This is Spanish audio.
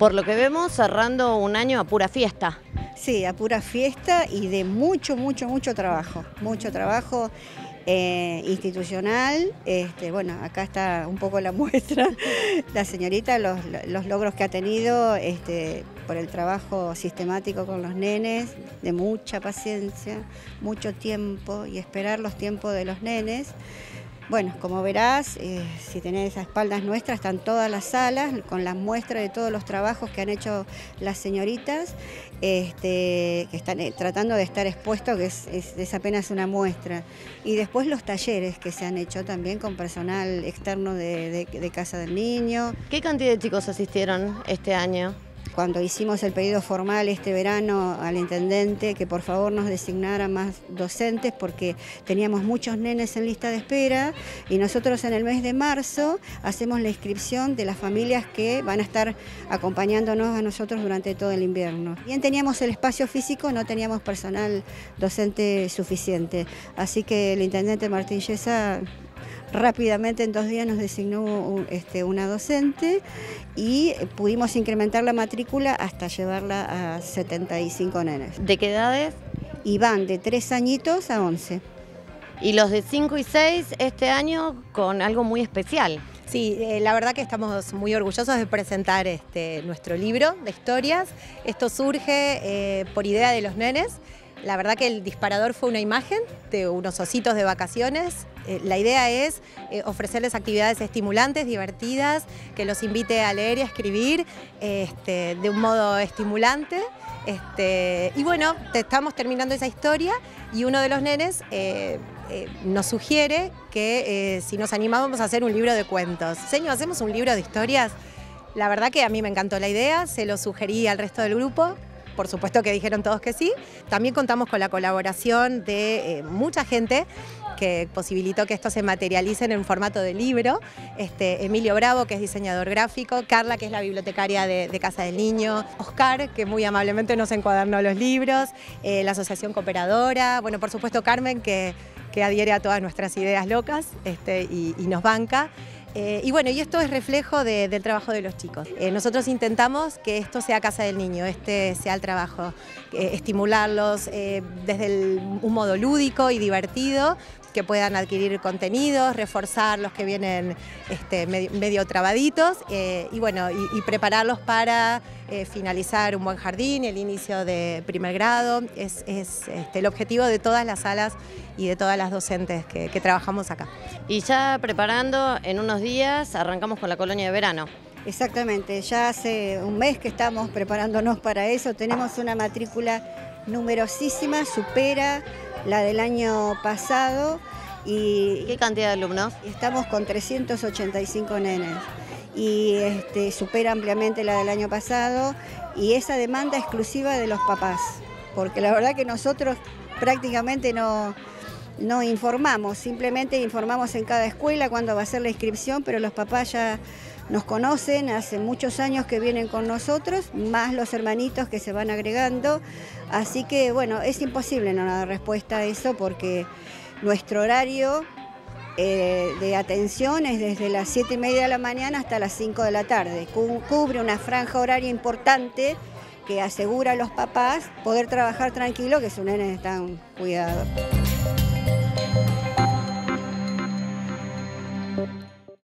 Por lo que vemos, cerrando un año a pura fiesta. Sí, a pura fiesta y de mucho, mucho, mucho trabajo. Mucho trabajo eh, institucional. Este, bueno, acá está un poco la muestra. La señorita, los, logros que ha tenido este, por el trabajo sistemático con los nenes, de mucha paciencia, mucho tiempo y esperar los tiempos de los nenes. Bueno, como verás, eh, si tenés a espaldas nuestras, están todas las salas con las muestras de todos los trabajos que han hecho las señoritas, este, que están eh, tratando de estar expuestos, que es, apenas una muestra. Y después los talleres que se han hecho también con personal externo de Casa del Niño. ¿Qué cantidad de chicos asistieron este año? Cuando hicimos el pedido formal este verano al intendente que por favor nos designara más docentes porque teníamos muchos nenes en lista de espera y nosotros en el mes de marzo hacemos la inscripción de las familias que van a estar acompañándonos a nosotros durante todo el invierno. Bien teníamos el espacio físico, no teníamos personal docente suficiente, así que el intendente Martín Yesa Rápidamente en dos días nos designó este, una docente y pudimos incrementar la matrícula hasta llevarla a 75 nenes. ¿De qué edades? Y van de 3 añitos a 11. Y los de 5 y 6 este año con algo muy especial. Sí, eh, la verdad que estamos muy orgullosos de presentar este, nuestro libro de historias. Esto surge eh, por idea de los nenes. La verdad que el disparador fue una imagen de unos ositos de vacaciones. Eh, la idea es eh, ofrecerles actividades estimulantes, divertidas, que los invite a leer y a escribir este, de un modo estimulante. Este, y bueno, estamos terminando esa historia y uno de los nenes eh, nos sugiere que si nos animábamos a hacer un libro de cuentos. Señor, ¿hacemos un libro de historias? La verdad que a mí me encantó la idea, se lo sugerí al resto del grupo por supuesto que dijeron todos que sí. También contamos con la colaboración de eh, mucha gente que posibilitó que esto se materialice en formato de libro. Este, Emilio Bravo, que es diseñador gráfico, Carla, que es la bibliotecaria de, Casa del Niño, Oscar, que muy amablemente nos encuadernó los libros, eh, la Asociación Cooperadora, bueno, por supuesto Carmen, que, adhiere a todas nuestras ideas locas este, y nos banca. Eh, y bueno, y esto es reflejo del trabajo de los chicos. Eh, nosotros intentamos que esto sea casa del niño, este sea el trabajo, eh, estimularlos desde un modo lúdico y divertido, que puedan adquirir contenidos, reforzar los que vienen este, medio, trabaditos y bueno, y, prepararlos para finalizar un buen jardín, el inicio de primer grado. Es, este, el objetivo de todas las salas y de todas las docentes que, que trabajamos acá. Y ya preparando en unos días arrancamos con la colonia de verano. Exactamente, ya hace un mes que estamos preparándonos para eso, tenemos una matrícula numerosísima, supera la del año pasado. Y ¿Qué cantidad de alumnos? Estamos con 385 nenes. Y este, supera ampliamente la del año pasado. Y esa demanda exclusiva de los papás, porque la verdad que nosotros prácticamente no, no informamos, simplemente informamos en cada escuela cuándo va a ser la inscripción, pero los papás ya nos conocen, hace muchos años que vienen con nosotros, más los hermanitos que se van agregando, así que bueno, es imposible no dar respuesta a eso porque nuestro horario eh, de atención es desde las 7 y media de la mañana hasta las 5 de la tarde, cubre una franja horaria importante que asegura a los papás poder trabajar tranquilo, que sus nenes están cuidados.